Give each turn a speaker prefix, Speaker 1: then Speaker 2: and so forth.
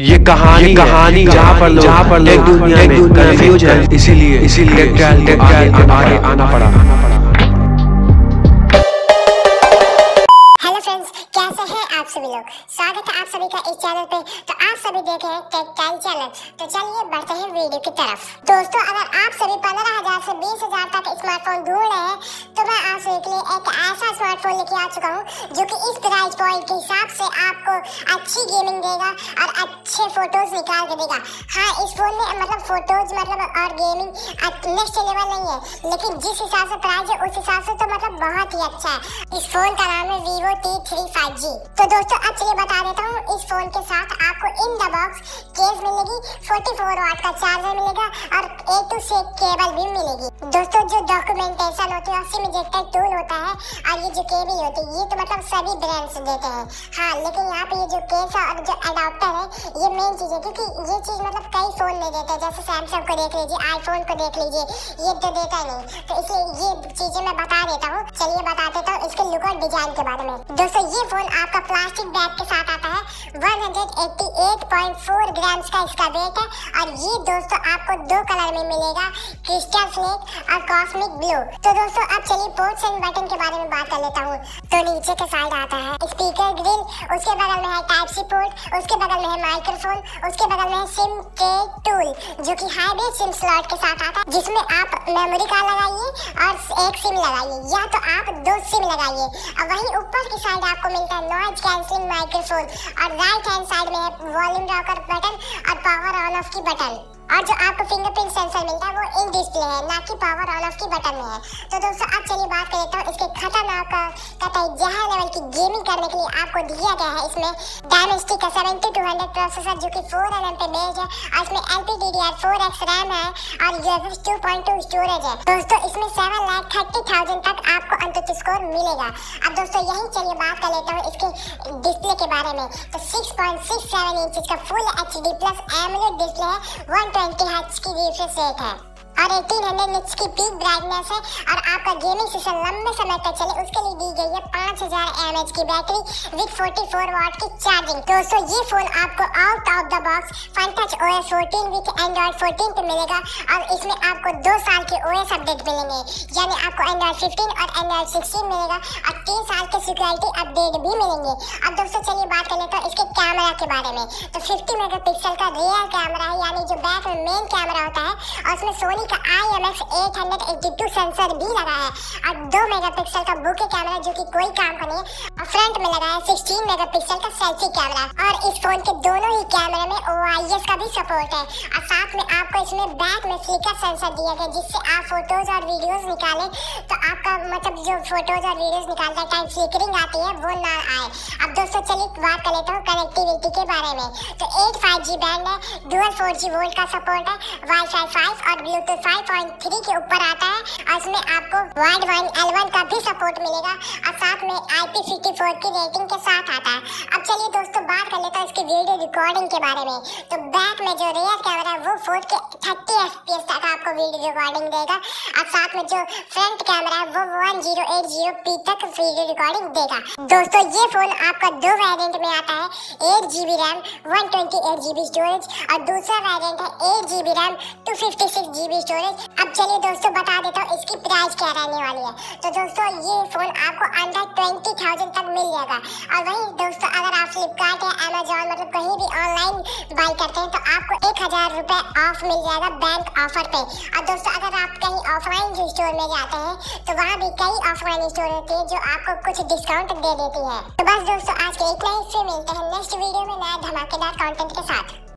Speaker 1: ये कहानी ये कहानी जहाँ पर जहाँ पर लोग दुनिया में कंफ्यूज है इसीलिए इसीलिए आगे आगे आना पड़ा।
Speaker 2: हेलो फ्रेंड्स कैसे हैं आप सभी लोग? स्वागत है आप सभी का इस चैनल पे। तो आप सभी देख रहे हैं टेक टाइम चैनल तो चलिए बढ़ते हैं वीडियो की तरफ़। दोस्तों अगर आप सभी पंद्रह हज़ार से बीस हज़ार तक स्मार्टफ़ोन ढूंढ रहे हैं तो मैं आप सभी के लिए एक ऐसा स्मार्टफ़ोन लेके आ चुका हूँ, जो कि इस प्राइस पॉइंट के हिसाब से आपको अच्छी गेमिंग देगा और अच्छे फ़ोटोज़ निकाल के देगा। हाँ इस फ़ोन में मतलब फ़ोटोज़ मतलब और गेमिंग नेक्स्ट लेवल नहीं है, लेकिन जिस हिसाब से प्राइस है, उस हिसाब से तो मतलब बहुत ही अच्छा है। इस फ़ोन का नाम है vivo T three five G तो दोस्तों, अब चलिए बता देता हूँ, इस फ़ोन के साथ आपको इन द बॉक्स केस मिलेगी 44 वाट का चार्जर मिलेगा और ए टू से केबल भी मिलेगी। दोस्तों, जो डॉक्यूमेंटेशन होती है सिम इजेक्टर टूल होता है और ये जो केबल होती है, ये तो मतलब सभी ब्रांड्स देते हैं। हाँ लेकिन यहाँ पे ये जो केस है और जो अडाप्टर है, ये मेन चीज़ है, क्योंकि ये चीज़ मतलब कई फ़ोन नहीं देते जैसे सैमसंग को देख लीजिए आईफोन को देख लीजिए, ये तो देता नहीं। तो इसलिए ये चीज़ें मैं बता देता हूँ। चलिए बता देता हूँ इसके लुक और डिज़ाइन के बारे में। दोस्तों, ये फ़ोन आपका प्लास्टिक बैग के साथ आता है। 188.4 ग्राम्स का इसका वेट है। और ये दोस्तों, आपको दो कलर में मिलेगा क्रिस्टल स्नेक और कॉस्मिक ब्लू तो दोस्तों, अब चलिए पोर्ट्स एंड बटन के बारे में बात कर लेता हूँ। तो नीचे के साइड आता है। स्पीकर ग्रिल उसके बगल में है टाइप सी पोर्ट उसके बगल में है माइक्रोफोन उसके बगल में है सिम के टूल जो कि हाइब्रिड सिम स्लॉट के साथ आता है, जिसमें आप मेमोरी कार्ड लगाइए और एक सिम लगाइए, या तो आप दो सिम लगाइए। और वहीं ऊपर की साइड आपको मिलता है नॉइज़ कैंसिलिंग माइक्रोफोन और राइट हैंड साइड में है वॉल्यूम रॉकर बटन और पावर ऑन ऑफ़ की बटन और जो आपको फिंगरप्रिंट सेंसर मिलता है, वो इन डिस्प्ले है, ना कि पावर ऑन ऑफ़ की बटन में है। तो दोस्तों, अब चलिए बात कर लेता हूँ इसके खतरनाक कतई जहाँ लेवल की गेमिंग करने के लिए आपको दिया गया है। इसमें डायमेंसिटी का सेवेंटी टू हंड्रेड प्रोसेसर जो कि फोर एम पे बेस्ड है और इसमें L P D D R four X RAM है और UFS two point two storage है। दोस्तों, इसमें सेवन लाख थर्टी थाउज़ेंड तक आपको अंत स्कोर मिलेगा। अब दोस्तों, यही चलिए बात कर लेता हूँ इसके डिस्प्ले के बारे में। तो six point six seven inch का full H D plus AMOLED display है वन ट्वेंटी हर्ट्ज की रिफ्रेश रेट है। और 1800 निट्स की पीक ब्राइटनेस है और आपका गेमिंग सेशन लंबे समय तक चले, उसके लिए दी गई है 5000 mAh की बैटरी विद 44 वाट की चार्जिंग दोस्तों, ये फ़ोन आपको out of the box Funtouch OS 14 with Android 14 पे मिलेगा और इसमें आपको दो साल के ओएस अपडेट मिलेंगे। यानी आपको एंड्रॉइड 15 और एंड्रॉइड 16 मिलेगा और तीन साल के सिक्योरिटी अपडेट भी मिलेंगे। अब दोस्तों, चलिए बात कर लेते हैं इसके कैमरा के बारे में। तो 50 मेगापिक्सल का रियर कैमरा है, यानी जो बैक में मेन कैमरा होता है, और उसमें सोनी का IMX 882 सेंसर भी लगा है और 2 मेगापिक्सल का बुके कैमरा जो कि कोई काम का नहीं है और फ्रंट में लगा है 16 मेगापिक्सल का सेल्फी कैमरा और इस फ़ोन के दोनों ही कैमरे में भी सपोर्ट है। और साथ में आपको इसमें बैक में फ्लिकर सेंसर दिया गया जिससे आप फ़ोटोज़ और वीडियोस निकालें तो आपका मतलब जो फ़ोटोज़ और वीडियोस निकालते टाइम फ्लिकरिंग आती है, वो ना आए। अब दोस्तों, चलिए बात कर लेता हूँ कनेक्टिविटी के बारे में। तो एट फाइव जी बैंड है डुअल फोर जी वोल्ट का सपोर्ट है वाई फाई फाइव और ब्लूटूथ फाइव पॉइंट थ्री के ऊपर आता है, और इसमें आपको वाइड वन एल वन का भी सपोर्ट मिलेगा, और साथ में आई पी फिफ्टी फोर की रेटिंग के साथ आता है। अब चलिए दोस्तों, बात कर लेता हूँ इसकी वीडियो रिकॉर्डिंग के बारे में। तो बैक में जो रेयर कैमरा है, वो फोर के थर्टी एफ़ पी एस तक आपको वीडियो रिकॉर्डिंग देगा। और साथ में जो फ्रंट कैमरा है, वो one zero eight zero P तक वीडियो रिकॉर्डिंग देगा। दोस्तों, ये फ़ोन आपका दो वेरिएंट में आता है eight G B RAM one twenty eight G B storage और दूसरा वेरियंट है eight G B RAM two fifty six G B storage अब चलिए दोस्तों, बता देता हूँ प्राइस क्या रहने वाली है? तो दोस्तों, ये फ़ोन आपको अंडर ट्वेंटी थाउज़ेंड तक मिल जाएगा। और वहीं दोस्तों, अगर आप फ्लिपकार्ट या अमेजोन मतलब कहीं भी ऑनलाइन बाई करते हैं तो आपको एक हज़ार रुपए ऑफ़ मिल जाएगा बैंक ऑफ़र पे। और दोस्तों, अगर आप कहीं ऑफलाइन स्टोर में जाते हैं तो वहाँ भी कई ऑफलाइन स्टोर होती है जो आपको कुछ डिस्काउंट दे देती है। तो बस दोस्तों, आज के इतना ही। फिर मिलते हैं नेक्स्ट वीडियो में नया धमाकेदार कंटेंट के साथ।